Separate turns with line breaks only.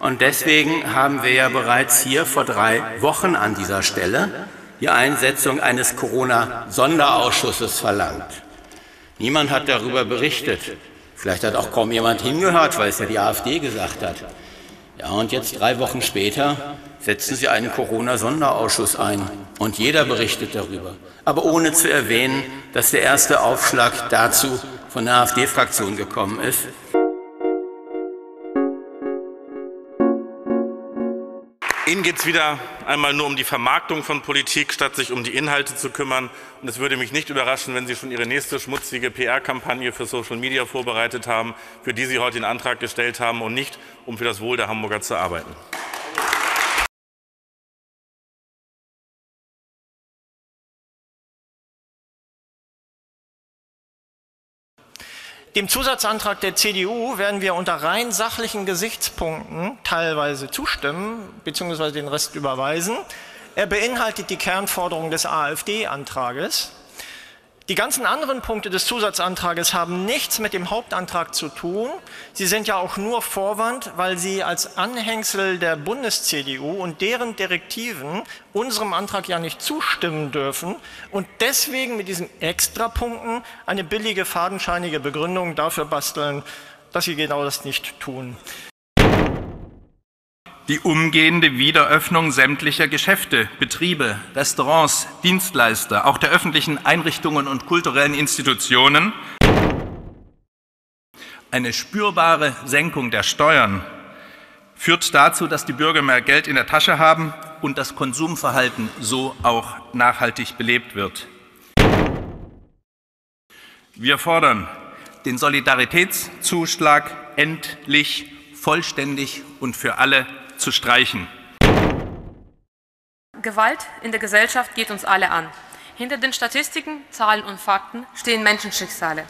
Und deswegen haben wir ja bereits hier vor drei Wochen an dieser Stelle die Einsetzung eines Corona-Sonderausschusses verlangt. Niemand hat darüber berichtet. Vielleicht hat auch kaum jemand hingehört, weil es ja die AfD gesagt hat. Ja, und jetzt drei Wochen später setzen Sie einen Corona-Sonderausschuss ein und jeder berichtet darüber, aber ohne zu erwähnen, dass der erste Aufschlag dazu von der AfD-Fraktion gekommen ist.
Ihnen geht es wieder einmal nur um die Vermarktung von Politik, statt sich um die Inhalte zu kümmern. Und es würde mich nicht überraschen, wenn Sie schon Ihre nächste schmutzige PR-Kampagne für Social Media vorbereitet haben, für die Sie heute den Antrag gestellt haben und nicht, um für das Wohl der Hamburger zu arbeiten.
Dem Zusatzantrag der CDU werden wir unter rein sachlichen Gesichtspunkten teilweise zustimmen bzw. den Rest überweisen. Er beinhaltet die Kernforderung des AfD-Antrages. Die ganzen anderen Punkte des Zusatzantrages haben nichts mit dem Hauptantrag zu tun. Sie sind ja auch nur Vorwand, weil sie als Anhängsel der Bundes-CDU und deren Direktiven unserem Antrag ja nicht zustimmen dürfen und deswegen mit diesen Extrapunkten eine billige, fadenscheinige Begründung dafür basteln, dass sie genau das nicht tun
die umgehende Wiederöffnung sämtlicher Geschäfte, Betriebe, Restaurants, Dienstleister, auch der öffentlichen Einrichtungen und kulturellen Institutionen, eine spürbare Senkung der Steuern führt dazu, dass die Bürger mehr Geld in der Tasche haben und das Konsumverhalten so auch nachhaltig belebt wird. Wir fordern den Solidaritätszuschlag endlich vollständig und für alle zu streichen.
Gewalt in der Gesellschaft geht uns alle an. Hinter den Statistiken, Zahlen und Fakten stehen Menschenschicksale.